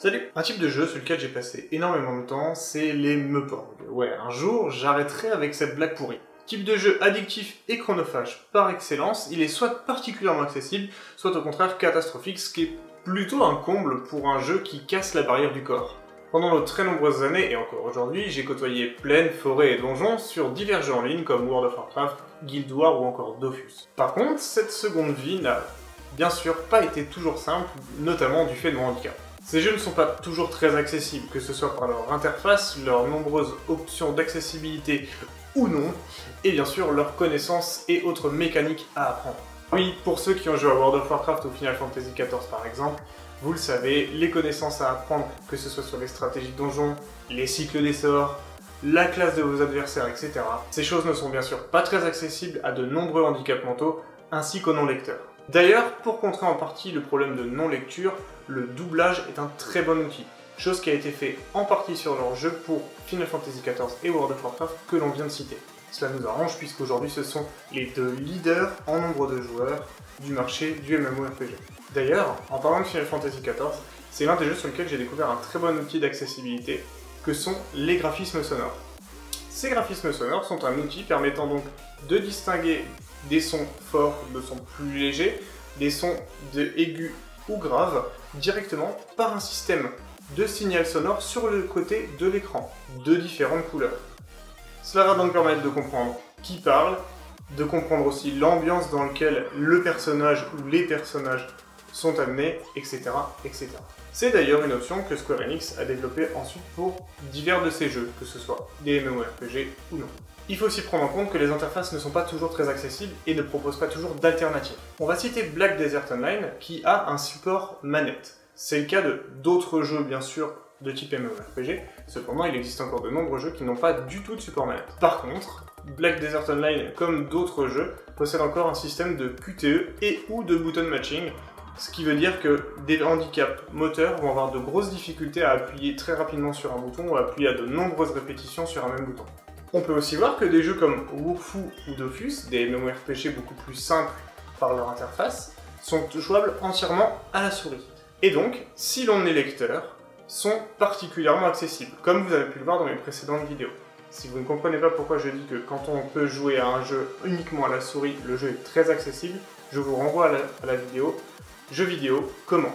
Salut Un type de jeu sur lequel j'ai passé énormément de temps, c'est les meuporgs. Ouais, un jour, j'arrêterai avec cette blague pourrie. Type de jeu addictif et chronophage par excellence, il est soit particulièrement accessible, soit au contraire catastrophique, ce qui est plutôt un comble pour un jeu qui casse la barrière du corps. Pendant de très nombreuses années, et encore aujourd'hui, j'ai côtoyé plaines, forêts et donjons sur divers jeux en ligne comme World of Warcraft, Guild Wars ou encore Dofus. Par contre, cette seconde vie n'a bien sûr pas été toujours simple, notamment du fait de mon handicap. Ces jeux ne sont pas toujours très accessibles, que ce soit par leur interface, leurs nombreuses options d'accessibilité ou non, et bien sûr leurs connaissances et autres mécaniques à apprendre. Oui, pour ceux qui ont joué à World of Warcraft ou Final Fantasy XIV par exemple, vous le savez, les connaissances à apprendre, que ce soit sur les stratégies de donjon, les cycles des sorts, la classe de vos adversaires, etc. Ces choses ne sont bien sûr pas très accessibles à de nombreux handicaps mentaux, ainsi qu'aux non-lecteurs. D'ailleurs, pour contrer en partie le problème de non-lecture, le doublage est un très bon outil, chose qui a été fait en partie sur leur jeu pour Final Fantasy XIV et World of Warcraft que l'on vient de citer. Cela nous arrange puisqu'aujourd'hui ce sont les deux leaders en nombre de joueurs du marché du MMORPG. D'ailleurs, en parlant de Final Fantasy XIV, c'est l'un des jeux sur lesquels j'ai découvert un très bon outil d'accessibilité que sont les graphismes sonores. Ces graphismes sonores sont un outil permettant donc de distinguer des sons forts de sons plus légers, des sons de aigus ou graves, directement par un système de signal sonore sur le côté de l'écran, de différentes couleurs. Cela va donc permettre de comprendre qui parle, de comprendre aussi l'ambiance dans laquelle le personnage ou les personnages sont amenés, etc. etc. C'est d'ailleurs une option que Square Enix a développée ensuite pour divers de ses jeux, que ce soit des MMORPG ou non. Il faut aussi prendre en compte que les interfaces ne sont pas toujours très accessibles et ne proposent pas toujours d'alternatives. On va citer Black Desert Online qui a un support manette. C'est le cas de d'autres jeux bien sûr de type MMORPG, cependant il existe encore de nombreux jeux qui n'ont pas du tout de support manette. Par contre, Black Desert Online, comme d'autres jeux, possède encore un système de QTE et ou de button matching, ce qui veut dire que des handicaps moteurs vont avoir de grosses difficultés à appuyer très rapidement sur un bouton ou à appuyer à de nombreuses répétitions sur un même bouton. On peut aussi voir que des jeux comme Wukfu ou Dofus, des MMORPG beaucoup plus simples par leur interface, sont jouables entièrement à la souris. Et donc, si l'on est lecteur, sont particulièrement accessibles, comme vous avez pu le voir dans mes précédentes vidéos. Si vous ne comprenez pas pourquoi je dis que quand on peut jouer à un jeu uniquement à la souris, le jeu est très accessible, je vous renvoie à la, à la vidéo Jeux vidéo, comment?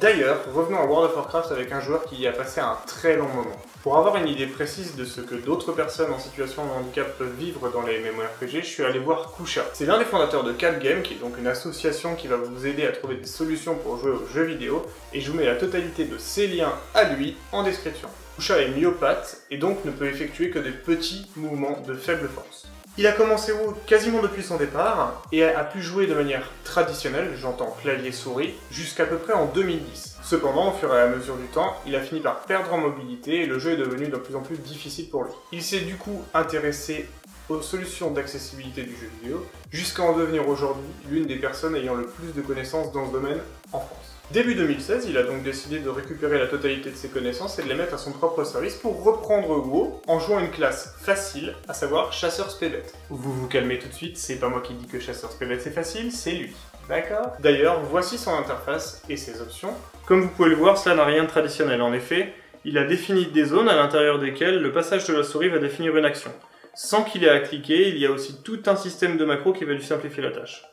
D'ailleurs, revenons à World of Warcraft avec un joueur qui y a passé un très long moment. Pour avoir une idée précise de ce que d'autres personnes en situation de handicap peuvent vivre dans les MMORPG, je suis allé voir Kusha. C'est l'un des fondateurs de Cat Game, qui est donc une association qui va vous aider à trouver des solutions pour jouer aux jeux vidéo, et je vous mets la totalité de ses liens à lui en description. Kusha est myopathe et donc ne peut effectuer que des petits mouvements de faible force. Il a commencé WoW quasiment depuis son départ et a pu jouer de manière traditionnelle, j'entends clavier-souris, jusqu'à peu près en 2010. Cependant, au fur et à mesure du temps, il a fini par perdre en mobilité et le jeu est devenu de plus en plus difficile pour lui. Il s'est du coup intéressé aux solutions d'accessibilité du jeu vidéo, jusqu'à en devenir aujourd'hui l'une des personnes ayant le plus de connaissances dans ce domaine en France. Début 2016, il a donc décidé de récupérer la totalité de ses connaissances et de les mettre à son propre service pour reprendre WoW en jouant une classe facile, à savoir chasseur spébette. Vous vous calmez tout de suite, c'est pas moi qui dis que chasseur spébette c'est facile, c'est lui. D'accord D'ailleurs, voici son interface et ses options. Comme vous pouvez le voir, cela n'a rien de traditionnel. En effet, il a défini des zones à l'intérieur desquelles le passage de la souris va définir une action. Sans qu'il ait à cliquer, il y a aussi tout un système de macros qui va lui simplifier la tâche.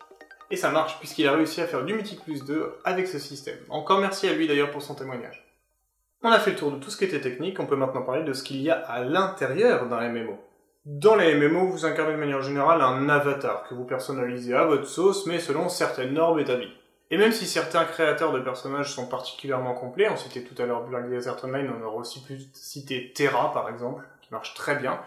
Et ça marche puisqu'il a réussi à faire du Mythic Plus 2 avec ce système. Encore merci à lui d'ailleurs pour son témoignage. On a fait le tour de tout ce qui était technique, on peut maintenant parler de ce qu'il y a à l'intérieur d'un MMO. Dans les MMO, vous incarnez de manière générale un avatar que vous personnalisez à votre sauce, mais selon certaines normes établies. Et même si certains créateurs de personnages sont particulièrement complets, on citait tout à l'heure Black Desert Online, on aurait aussi pu citer Terra par exemple, qui marche très bien.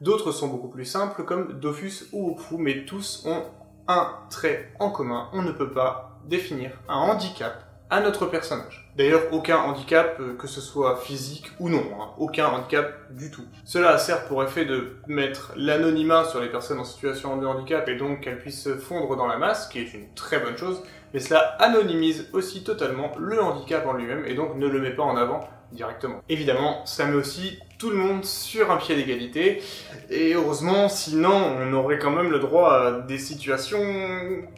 D'autres sont beaucoup plus simples comme Dofus ou Okfu, mais tous ont un trait en commun, on ne peut pas définir un handicap à notre personnage. D'ailleurs, aucun handicap, euh, que ce soit physique ou non, hein, aucun handicap du tout. Cela a certes pour effet de mettre l'anonymat sur les personnes en situation de handicap et donc qu'elles puissent se fondre dans la masse, qui est une très bonne chose, mais cela anonymise aussi totalement le handicap en lui-même et donc ne le met pas en avant directement. Évidemment, ça met aussi tout le monde sur un pied d'égalité, et heureusement, sinon on aurait quand même le droit à des situations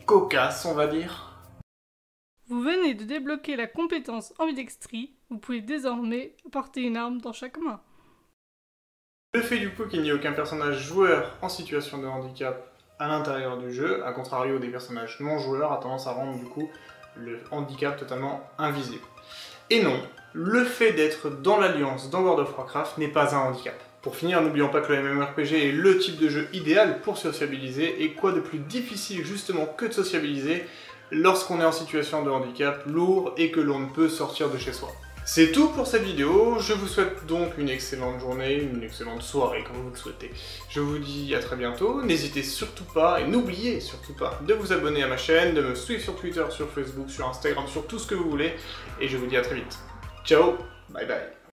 cocasses, on va dire. Vous venez de débloquer la compétence ambidextrie, vous pouvez désormais porter une arme dans chaque main. Le fait du coup qu'il n'y ait aucun personnage joueur en situation de handicap à l'intérieur du jeu, à contrario des personnages non joueurs, a tendance à rendre du coup le handicap totalement invisible. Et non, le fait d'être dans l'alliance dans World of Warcraft n'est pas un handicap. Pour finir, n'oublions pas que le MMORPG est le type de jeu idéal pour sociabiliser, et quoi de plus difficile justement que de sociabiliser lorsqu'on est en situation de handicap lourd et que l'on ne peut sortir de chez soi. C'est tout pour cette vidéo, je vous souhaite donc une excellente journée, une excellente soirée comme vous le souhaitez. Je vous dis à très bientôt, n'hésitez surtout pas et n'oubliez surtout pas de vous abonner à ma chaîne, de me suivre sur Twitter, sur Facebook, sur Instagram, sur tout ce que vous voulez, et je vous dis à très vite. Ciao, bye bye.